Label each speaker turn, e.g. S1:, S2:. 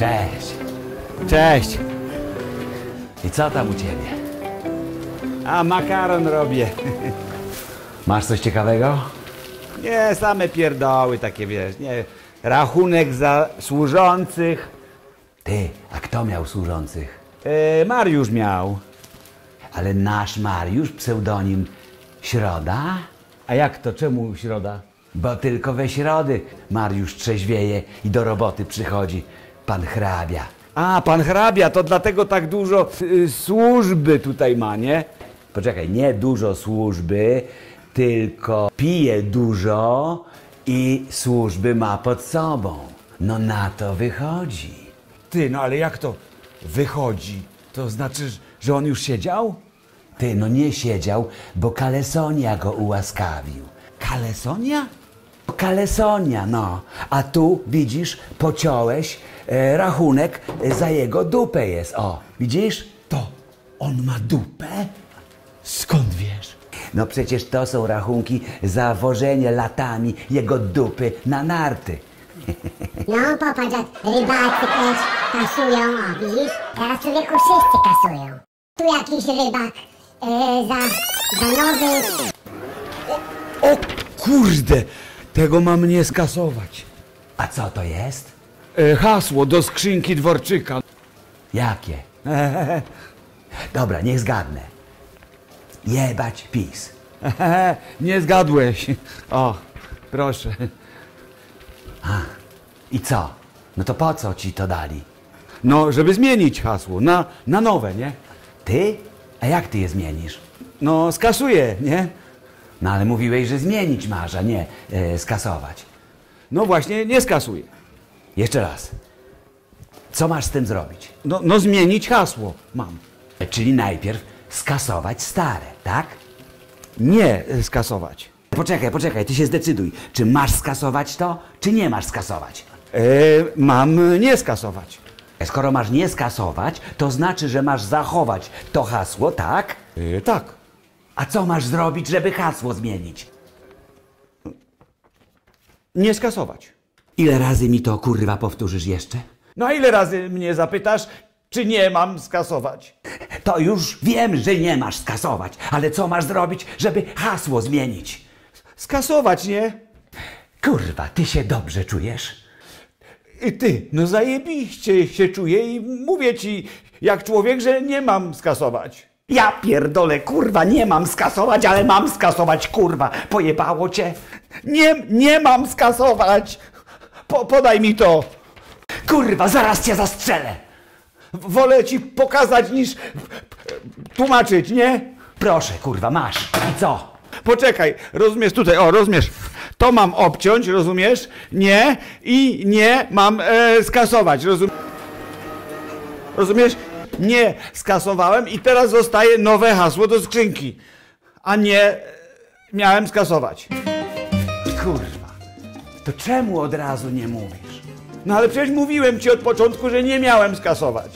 S1: Cześć.
S2: Cześć.
S1: I co tam u ciebie?
S2: A makaron robię.
S1: Masz coś ciekawego?
S2: Nie, same pierdoły takie, wiesz, nie. Rachunek za służących.
S1: Ty, a kto miał służących?
S2: E, Mariusz miał.
S1: Ale nasz Mariusz, pseudonim Środa?
S2: A jak to? Czemu środa?
S1: Bo tylko we środy Mariusz trzeźwieje i do roboty przychodzi pan hrabia.
S2: A, pan hrabia, to dlatego tak dużo y, służby tutaj ma, nie?
S1: Poczekaj, nie dużo służby, tylko pije dużo i służby ma pod sobą. No na to wychodzi.
S2: Ty, no ale jak to wychodzi? To znaczy, że on już siedział?
S1: Ty, no nie siedział, bo Kalesonia go ułaskawił.
S2: Kalesonia?
S1: Kalesonia, no. A tu, widzisz, pociąłeś e, rachunek za jego dupę jest. O, widzisz?
S2: To on ma dupę? Skąd wiesz?
S1: No przecież to są rachunki za wożenie latami jego dupy na narty.
S3: No popatrz, jak rybacy też kasują, o widzisz? Teraz człowieku wszyscy kasują. Tu jakiś rybak e, za, za nowy...
S2: O kurde, tego mam nie skasować.
S1: A co to jest?
S2: E, hasło do skrzynki Dworczyka.
S1: Jakie? Dobra, niech zgadnę. Jebać PiS.
S2: nie zgadłeś. O, proszę.
S1: I co? No to po co ci to dali?
S2: No, żeby zmienić hasło na, na nowe, nie?
S1: Ty? A jak ty je zmienisz?
S2: No, skasuję, nie?
S1: No ale mówiłeś, że zmienić masz, a nie e, skasować.
S2: No właśnie, nie skasuję.
S1: Jeszcze raz. Co masz z tym zrobić?
S2: No, no zmienić hasło mam.
S1: E, Czyli najpierw skasować stare, tak?
S2: Nie e, skasować.
S1: Poczekaj, poczekaj, ty się zdecyduj. Czy masz skasować to, czy nie masz skasować?
S2: E, mam nie skasować.
S1: Skoro masz nie skasować, to znaczy, że masz zachować to hasło, tak?
S2: E, tak.
S1: A co masz zrobić, żeby hasło zmienić?
S2: Nie skasować.
S1: Ile razy mi to kurwa powtórzysz jeszcze?
S2: No a ile razy mnie zapytasz, czy nie mam skasować?
S1: To już wiem, że nie masz skasować, ale co masz zrobić, żeby hasło zmienić?
S2: Skasować, nie?
S1: Kurwa, ty się dobrze czujesz?
S2: I ty, no zajebiście się czuję i mówię ci, jak człowiek, że nie mam skasować.
S1: Ja pierdolę, kurwa, nie mam skasować, ale mam skasować, kurwa. Pojebało cię?
S2: Nie, nie mam skasować. Po, podaj mi to.
S1: Kurwa, zaraz cię zastrzelę.
S2: Wolę ci pokazać niż tłumaczyć, nie?
S1: Proszę, kurwa, masz. I co?
S2: Poczekaj, rozumiesz tutaj, o, rozumiesz. To mam obciąć, rozumiesz? Nie i nie mam e, skasować, rozum... rozumiesz? Nie skasowałem i teraz zostaje nowe hasło do skrzynki, a nie e, miałem skasować.
S1: Kurwa, to czemu od razu nie mówisz?
S2: No ale przecież mówiłem ci od początku, że nie miałem skasować.